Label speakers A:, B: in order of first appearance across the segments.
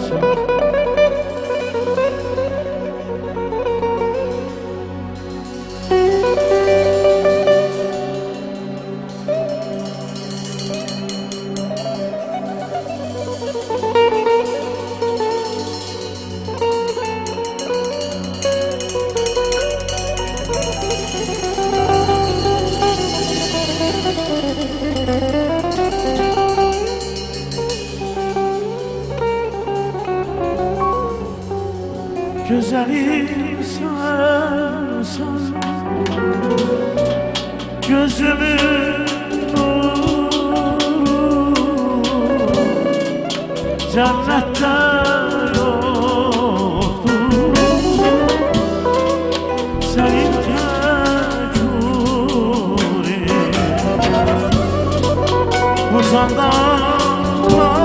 A: myself. Güzeli sensin Gözümün nuru Cennette yoktur Senin var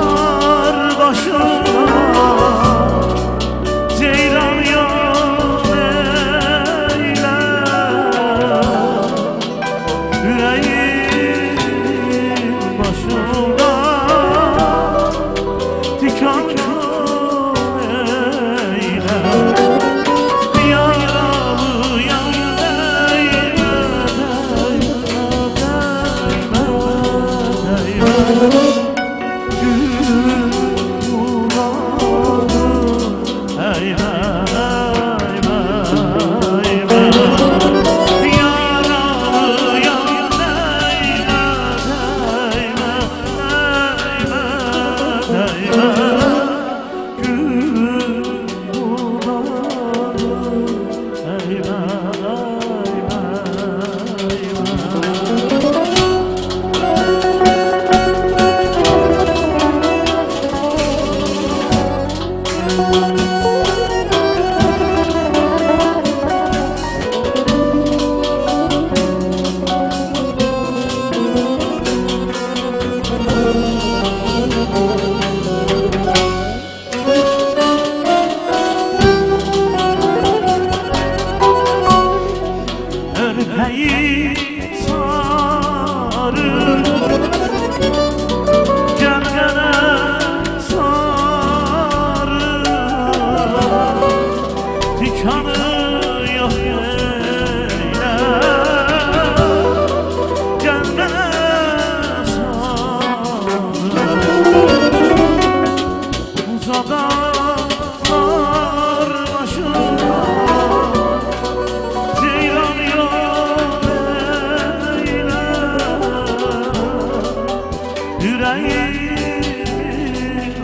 A: la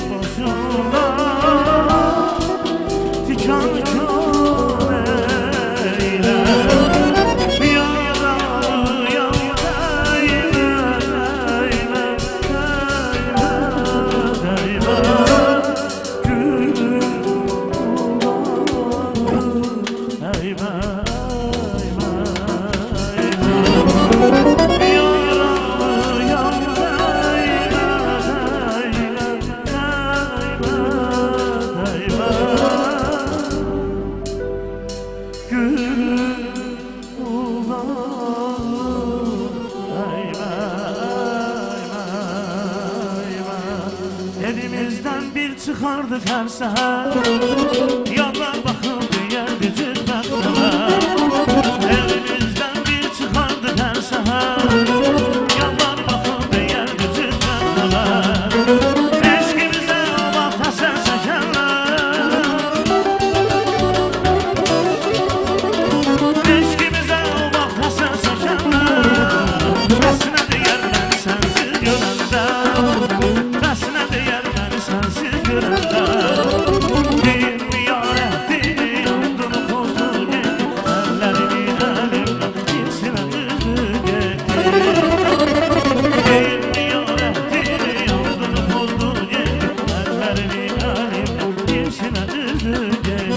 A: Boşuna Diken çıxardıq hər səhər Yada baxıb deyərdi cüt məqsəmə gel